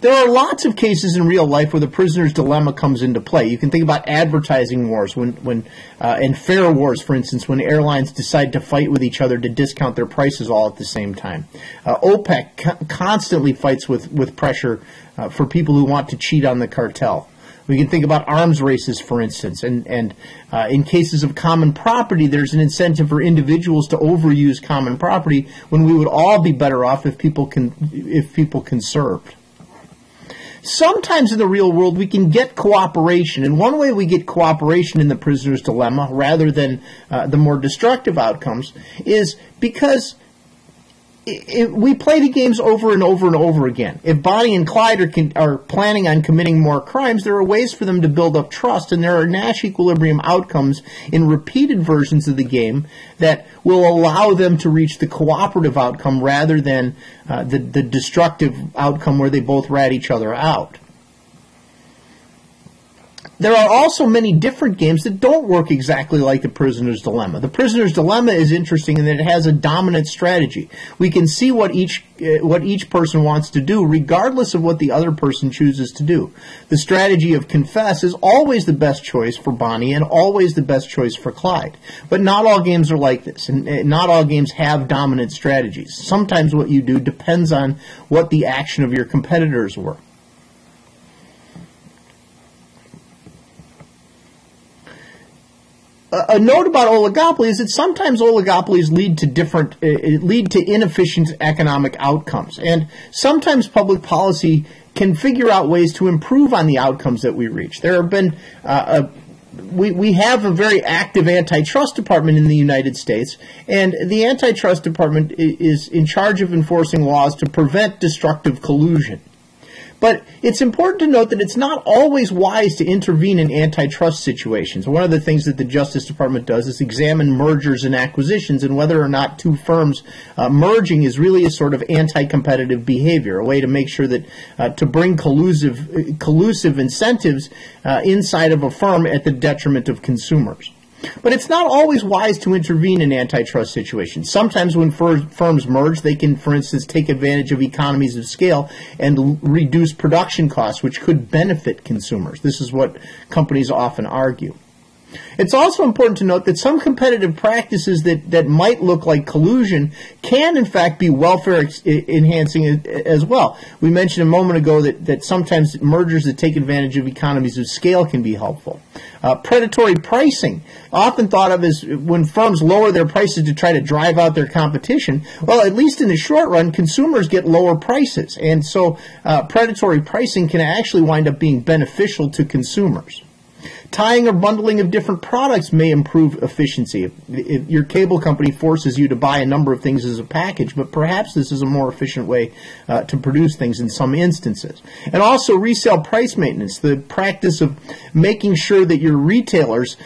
There are lots of cases in real life where the prisoner's dilemma comes into play. You can think about advertising wars when, when uh, and fare wars, for instance, when airlines decide to fight with each other to discount their prices all at the same time. Uh, OPEC co- constantly fights with, with pressure uh, for people who want to cheat on the cartel. We can think about arms races, for instance, and and uh, in cases of common property, there's an incentive for individuals to overuse common property when we would all be better off if people can if people conserved. Sometimes in the real world, we can get cooperation, and one way we get cooperation in the prisoner's dilemma, rather than uh, the more destructive outcomes, is because it, we play the games over and over and over again. If Bonnie and Clyde are, con- are planning on committing more crimes, there are ways for them to build up trust, and there are Nash equilibrium outcomes in repeated versions of the game that will allow them to reach the cooperative outcome rather than uh, the, the destructive outcome where they both rat each other out. There are also many different games that don't work exactly like the Prisoner's Dilemma. The Prisoner's Dilemma is interesting in that it has a dominant strategy. We can see what each uh, what each person wants to do, regardless of what the other person chooses to do. The strategy of confess is always the best choice for Bonnie and always the best choice for Clyde. But not all games are like this, and uh, not all games have dominant strategies. Sometimes what you do depends on what the action of your competitors were. A note about oligopoly is that sometimes oligopolies lead to different uh, lead to inefficient economic outcomes and sometimes public policy can figure out ways to improve on the outcomes that we reach there have been uh, a, we, we have a very active antitrust department in the United States, and the antitrust department is in charge of enforcing laws to prevent destructive collusion. But it's important to note that it's not always wise to intervene in antitrust situations. One of the things that the Justice Department does is examine mergers and acquisitions and whether or not two firms uh, merging is really a sort of anti-competitive behavior, a way to make sure that uh, to bring collusive, collusive incentives uh, inside of a firm at the detriment of consumers. But it's not always wise to intervene in antitrust situations. Sometimes when fir- firms merge, they can, for instance, take advantage of economies of scale and l- reduce production costs, which could benefit consumers. This is what companies often argue. It's also important to note that some competitive practices that, that might look like collusion can, in fact, be welfare ex- enhancing as well. We mentioned a moment ago that, that sometimes mergers that take advantage of economies of scale can be helpful. Uh, predatory pricing, often thought of as when firms lower their prices to try to drive out their competition. Well, at least in the short run, consumers get lower prices. And so uh, predatory pricing can actually wind up being beneficial to consumers. Tying or bundling of different products may improve efficiency. If, if, your cable company forces you to buy a number of things as a package, but perhaps this is a more efficient way uh, to produce things in some instances. And also resale price maintenance, the practice of making sure that your retailers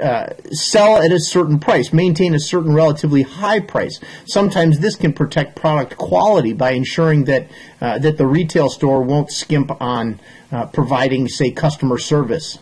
uh, sell at a certain price, maintain a certain relatively high price. Sometimes this can protect product quality by ensuring that uh, that the retail store won't skimp on uh, providing, say, customer service.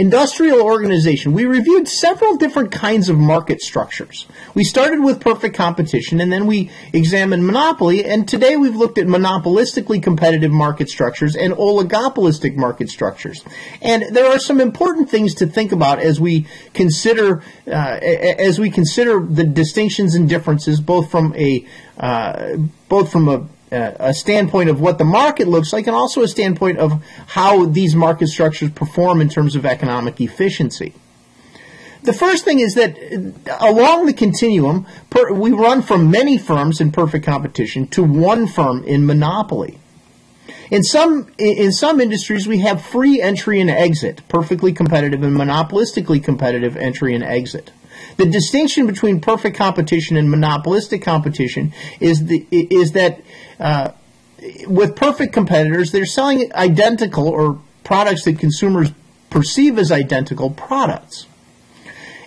Industrial organization. We reviewed several different kinds of market structures. We started with perfect competition and then we examined monopoly and today we've looked at monopolistically competitive market structures and oligopolistic market structures. And there are some important things to think about as we consider uh, as we consider the distinctions and differences both from a uh, both from a uh, a standpoint of what the market looks like and also a standpoint of how these market structures perform in terms of economic efficiency. The first thing is that uh, along the continuum, per, we run from many firms in perfect competition to one firm in monopoly. In some in some industries, we have free entry and exit, perfectly competitive and monopolistically competitive entry and exit. The distinction between perfect competition and monopolistic competition is the is that uh, with perfect competitors, they're selling identical or products that consumers perceive as identical products.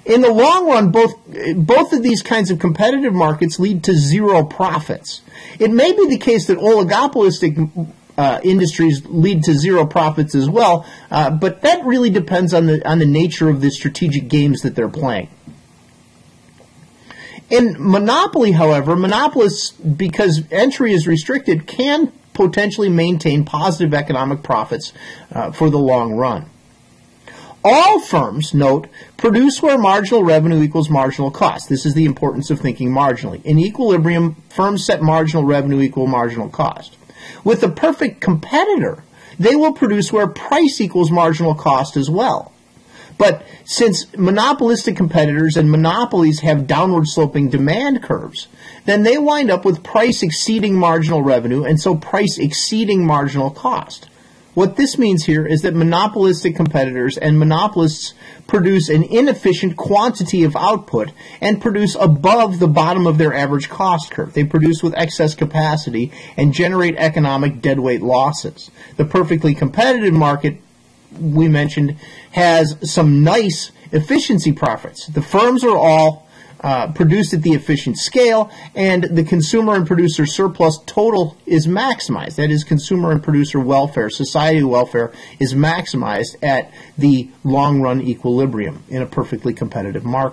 In the long run, both both of these kinds of competitive markets lead to zero profits. It may be the case that oligopolistic uh, industries lead to zero profits as well, uh, but that really depends on the on the nature of the strategic games that they're playing. In monopoly, however, monopolists, because entry is restricted, can potentially maintain positive economic profits uh, for the long run. All firms, note, produce where marginal revenue equals marginal cost. This is the importance of thinking marginally. In equilibrium, firms set marginal revenue equal marginal cost. With the perfect competitor, they will produce where price equals marginal cost as well. But since monopolistic competitors and monopolies have downward sloping demand curves, then they wind up with price exceeding marginal revenue and so price exceeding marginal cost. What this means here is that monopolistic competitors and monopolists produce an inefficient quantity of output and produce above the bottom of their average cost curve. They produce with excess capacity and generate economic deadweight losses. The perfectly competitive market we mentioned has some nice efficiency profits. The firms are all uh, produced at the efficient scale, and the consumer and producer surplus total is maximized. That is, consumer and producer welfare, society welfare, is maximized at the long run equilibrium in a perfectly competitive market.